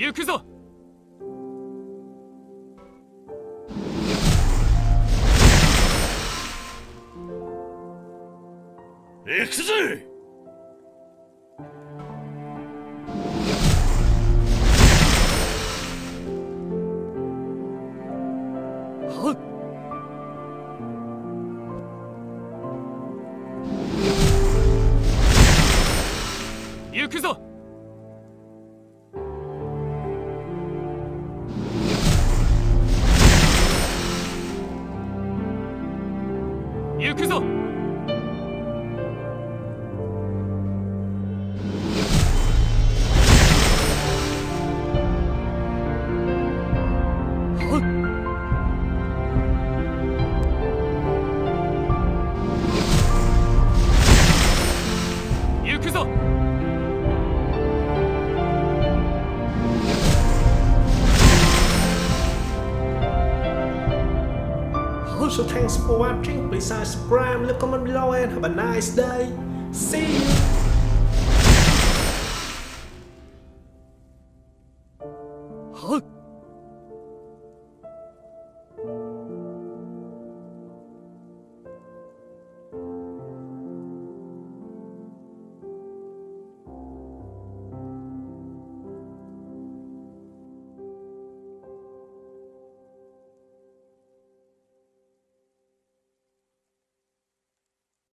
行くぞ。行くぜ。行くぞ行くぞ。行くぞ。So thanks for watching. Please subscribe, leave a comment below, and have a nice day. See you.